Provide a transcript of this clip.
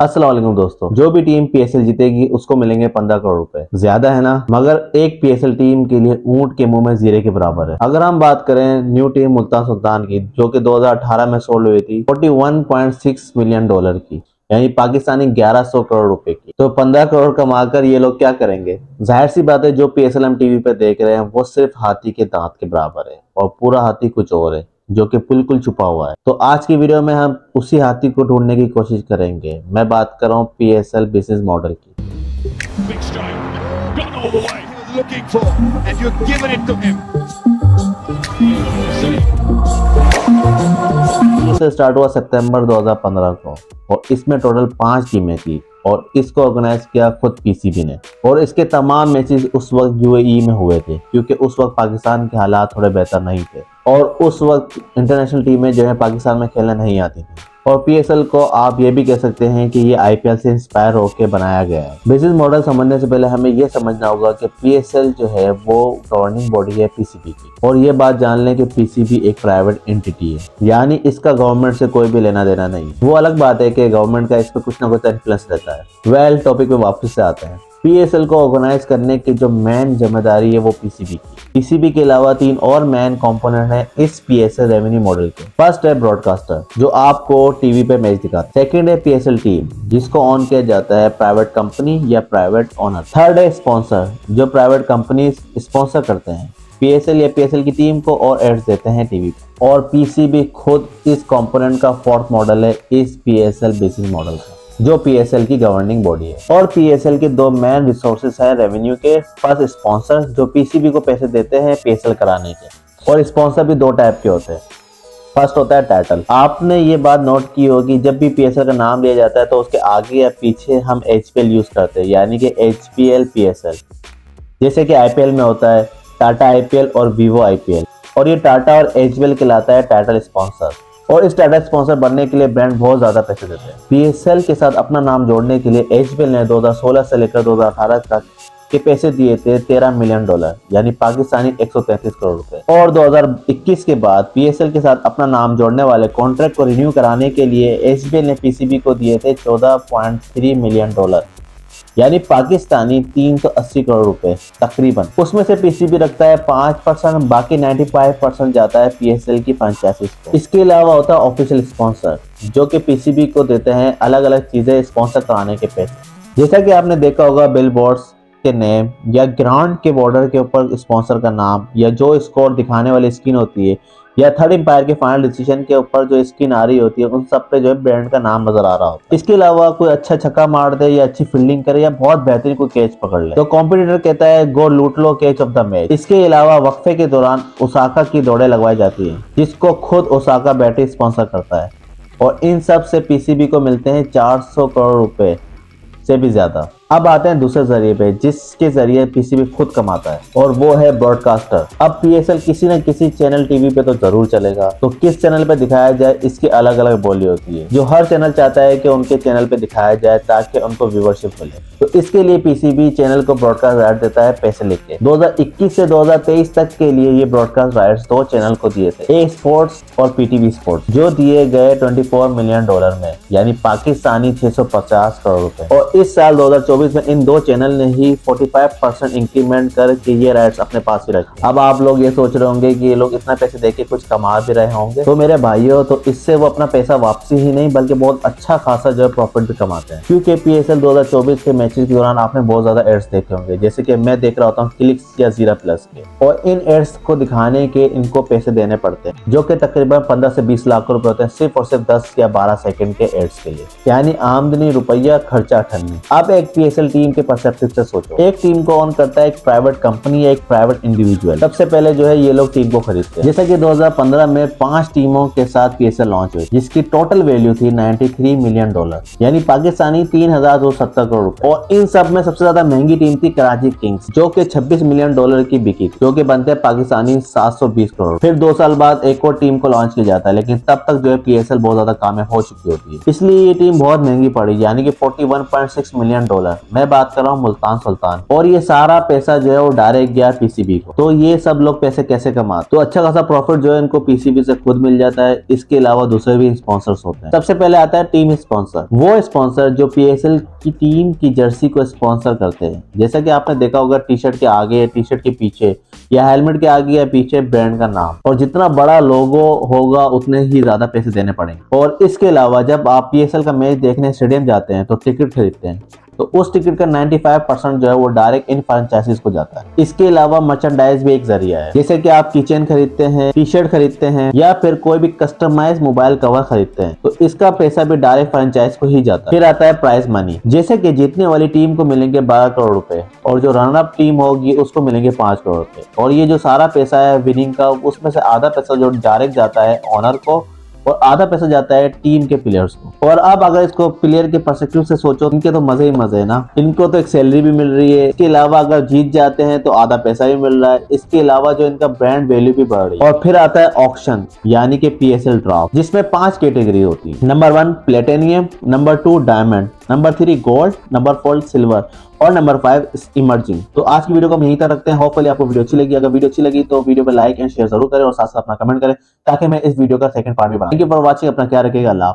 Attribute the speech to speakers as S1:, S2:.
S1: असलम दोस्तों। जो भी टीम पीएसएल जीतेगी, उसको मिलेंगे पंद्रह करोड़ रुपए। ज़्यादा है ना, मगर एक पीएसएल टीम के लिए ऊँट के मुँह में जीरे के बराबर है। अगर हम बात करें न्यू टीम मुल्तान सुल्तान की, जो कि 2018 में सोल्ड हुई थी 41.6 मिलियन डॉलर की, यानी पाकिस्तानी 1100 करोड़ रुपए की। तो 15 करोड़ कमाकर ये लोग क्या करेंगे? ज़ाहिर सी बात है, जो पीएसएल हम टीवी पे देख रहे हैं, वो सिर्फ़ हाथी के दांत के बराबर है और पूरा हाथी कुछ और है। जो कि बिल्कुल छुपा हुआ है। तो आज की वीडियो में हम उसी हाथी को ढूँढने की कोशिश करेंगे। मैं बात कर रहा हूँ पीएसएल बिज़नेस मॉडल की। स्टार्ट हुआ सितंबर 2015 को और इसमें टोटल पाँच टीमें थी और इसको ऑर्गेनाइज किया खुद पीसीबी ने। और इसके तमाम मैचेस उस वक्त यूएई में हुए थे क्योंकि उस वक्त पाकिस्तान के हालात थोड़े बेहतर नहीं थे। और उस वक्त इंटरनेशनल टीमें जो है पाकिस्तान में खेलने नहीं आती थी। और पीएसएल को आप ये भी कह सकते हैं कि ये आईपीएल से इंस्पायर होकर बनाया गया है। बिज़नेस मॉडल समझने से पहले हमें ये समझना होगा कि पीएसएल जो है वो गवर्निंग बॉडी है पीसीबी की। और ये बात जान लें कि पीसीबी एक प्राइवेट एंटिटी है। यानी इसका गवर्नमेंट से कोई भी लेना देना नहीं वो अलग बात है कि गवर्नमेंट का इस पर कुछ ना कुछ इन्फ्लुएंस रहता है। वेल टॉपिक पे वापस से आते हैं। पीएसएल को ऑर्गेनाइज करने की जो मेन ज़िम्मेदारी है वो पीसीबी की। पीसीबी के अलावा तीन और मेन कंपोनेंट हैं इस पीएसएल रेवेन्यू मॉडल के। फ़र्स्ट है ब्रॉडकास्टर जो आपको टीवी पे मैच दिखाता है। सेकंड है पीएसएल टीम जिसको ऑन किया जाता है प्राइवेट कंपनी या प्राइवेट ओनर थर्ड है स्पॉन्सर जो प्राइवेट कंपनी स्पॉन्सर करते हैं। पीएसएल या पीएसएल की टीम को और एड्स देते हैं टीवी और पीसीबी खुद इस कंपोनेंट का फोर्थ मॉडल है, इस पीएसएल बेसिस मॉडल का। जो पीएसएल की गवर्निंग बॉडी है। और पीएसएल के दो मेन रिसोर्सेज हैं रेवेन्यू के फ़र्स्ट स्पॉन्सर जो पीसीबी को पैसे देते हैं पीएसएल कराने के। और स्पॉन्सर भी दो टाइप के होते हैं। फ़र्स्ट होता है टाइटल आपने ये बात नोट की होगी, जब भी पीएसएल का नाम लिया जाता है तो उसके आगे या पीछे हम एचपीएल यूज़ करते हैं, यानी कि एच पी जैसे कि आईपीएल में होता है टाटा आईपीएल और वीवो आईपीएल और ये टाटा और एच कहलाता है टाइटल स्पॉन्सर और इस टाटा स्पॉन्सर बनने के लिए ब्रांड बहुत ज़्यादा पैसे देते हैं। पीएसएल के साथ अपना नाम जोड़ने के लिए एच ने 2016 से लेकर 2018 तक के पैसे दिए थे 13 मिलियन डॉलर, यानी पाकिस्तानी 133 करोड़ रुपए। और 2021 के बाद पीएसएल के साथ अपना नाम जोड़ने वाले कॉन्ट्रैक्ट को रिन्यू कराने के लिए एच ने पीसीबी को दिए थे 14.3 मिलियन डॉलर। यानी पाकिस्तानी 380 करोड़ रुपए, तकरीबन। उसमें से पीसीबी रखता है पाँच परसेंट, बाकी 95 परसेंट जाता है पीएसएल की पंचासी इसके अलावा होता है ऑफिशियल स्पॉन्सर जो कि पीसीबी को देते हैं अलग अलग चीज़ें स्पॉन्सर कराने के पैसे। जैसा कि आपने देखा होगा बिल के नेम या ग्रांड के बॉर्डर के ऊपर स्पॉन्सर का नाम या जो स्कोर दिखाने वाली स्क्रीन होती है या थर्ड एम्पायर के फाइनल डिसीज़न के ऊपर जो स्क्रीन आ रही होती है, उन सब पे जो है ब्रांड का नाम नज़र आ रहा होता है। इसके अलावा कोई अच्छा छक्का मार दे या अच्छी फील्डिंग करे या बहुत बेहतरीन कोई कैच पकड़ ले। तो कॉम्पिटिटर कहता है गो लूट लो कैच ऑफ़ द मैच इसके अलावा वक्फे के दौरान ओसाका की दौड़े लगवाई जाती है, जिसको खुद ओसाका बैटरी स्पॉन्सर करता है। और इन सबसे पीसीबी को मिलते हैं 400 करोड़ रुपए से भी ज़्यादा। अब आते हैं दूसरे ज़रिए पे, जिसके ज़रिए पीसीबी खुद कमाता है, और वो है ब्रॉडकास्टर अब पीएसएल किसी न किसी चैनल टीवी पे तो ज़रूर चलेगा। तो किस चैनल पे दिखाया जाए, इसकी अलग अलग बोली होती है। जो हर चैनल चाहता है कि उनके चैनल पे दिखाया जाए, ताकि उनको व्यूवरशिप मिले। तो इसके लिए पीसीबी चैनल को ब्रॉडकास्ट राइट देता है पैसे लेके। 2021 से 2023 तक के लिए ये ब्रॉडकास्ट राइट्स दो चैनल को दिए थे। ए स्पोर्ट्स और पीटीवी स्पोर्ट्स जो दिए गए 24 मिलियन डॉलर में, यानी पाकिस्तानी 650 करोड़ रुपए। और इस साल 2024 में इन दो चैनल ने ही 45 परसेंट इंक्रीमेंट करके ये राइट्स अपने पास ही रखे। अब आप लोग ये सोच रहे होंगे कि ये लोग इतना पैसे देके कुछ कमा भी रहे होंगे। तो मेरे भाइयों तो इससे वो अपना पैसा वापसी ही नहीं, बल्कि बहुत अच्छा खासा जो है प्रॉफिट भी कमाते हैं। क्योंकि पी एस एल दो हज़ार चौबीस के मैचेस के दौरान आपने बहुत ज़्यादा एड्स देखे होंगे। जैसे कि मैं देख रहा होता हूँ क्लिक्स या जीरा प्लस के। और इन एड्स को दिखाने के इनको पैसे देने पड़ते हैं, जो कि तकरीबन पंद्रह से बीस लाख रुपए होते हैं सिर्फ़ और सिर्फ़ दस या बारह सेकंड के एड्स के लिए। यानी आमदनी रुपया खर्चा अठन्नी अब एक पी टीम के परसेप्टिव से सोचो। एक टीम को ऑन करता है एक प्राइवेट कंपनी या एक प्राइवेट इंडिविजुअल सबसे पहले जो है ये लोग टीम को खरीदते हैं। जैसा कि 2015 में पाँच टीमों के साथ पीएसएल लॉन्च हुई, जिसकी टोटल वैल्यू थी 93 मिलियन डॉलर यानी पाकिस्तानी तीन करोड़ रुपए। और इन सब में सबसे ज़्यादा महँगी टीम थी कराची किंग्स जो की छब्बीस मिलियन डॉलर की बिकी जो की बनते पाकिस्तानी सात सौ बीस करोड़ फिर दो साल बाद एक और टीम को लॉन्च किया जाता है, लेकिन तब तक जो है पीएसएल बहुत ज़्यादा कामयाब हो चुकी होती है। इसलिए ये टीम बहुत महँगी पड़ी, यानी कि 41.6 मिलियन डॉलर मैं बात कर रहा हूँ मुल्तान सुल्तान। और ये सारा पैसा जो है वो डायरेक्ट गया पीसीबी को। तो ये सब लोग पैसे कैसे कमाते तो अच्छा खासा प्रॉफिट जो है इनको पीसीबी से खुद मिल जाता है। इसके अलावा दूसरे भी स्पॉन्सर्स होते हैं। सबसे पहले आता है टीम स्पॉन्सर वो स्पॉन्सर जो पीएसएल की टीम की जर्सी को स्पॉन्सर करते हैं। जैसा कि आपने देखा होगा टी शर्ट के आगे टी शर्ट के पीछे या हेलमेट के आगे या पीछे ब्रांड का नाम। और जितना बड़ा लोगो होगा, उतने ही ज़्यादा पैसे देने पड़ेंगे। और इसके अलावा जब आप पीएसएल का मैच देखने स्टेडियम जाते हैं तो टिकट खरीदते हैं। तो उस टिकट का 95 परसेंट जो है वो डायरेक्ट इन फ्रेंचाइजीज को जाता है। इसके अलावा मर्चेंडाइज भी एक ज़रिया है। जैसे कि आप किचन खरीदते हैं टी शर्ट खरीदते हैं, या फिर कोई भी कस्टमाइज मोबाइल कवर खरीदते हैं तो इसका पैसा भी डायरेक्ट फ्रेंचाइज को ही जाता है। फिर आता है प्राइज मनी जैसे की जीतने वाली टीम को मिलेंगे बारह करोड़ रूपए, और जो रनअप टीम होगी उसको मिलेंगे पाँच करोड़ रूपए। और ये जो सारा पैसा है विनिंग का, उसमें से आधा पैसा जो डायरेक्ट जाता है ऑनर को और आधा पैसा जाता है टीम के प्लेयर्स को। और अब अगर इसको प्लेयर के परस्पेक्टिव से सोचो, इनके तो मज़े ही मज़े है ना। इनको तो एक सैलरी भी मिल रही है। इसके अलावा अगर जीत जाते हैं तो आधा पैसा भी मिल रहा है। इसके अलावा जो इनका ब्रांड वैल्यू भी बढ़ रही है। और फिर आता है ऑप्शन यानी कि पी एस ड्रॉप जिसमें पाँच कैटेगरी होती है। Number one platinum number two diamond number three gold number four silver और नंबर फाइव इमर्जिंग तो आज की वीडियो को हम यहीं तक रखते हैं। होपफुली आपको वीडियो अच्छी लगी। अगर वीडियो अच्छी लगी तो वीडियो पर लाइक एंड शेयर ज़रूर करें और साथ साथ अपना कमेंट करें ताकि मैं इस वीडियो का सेकंड पार्ट भी बनाऊँ थैंक यू फॉर वॉचिंग अपना क्या रखेगा अल्लाह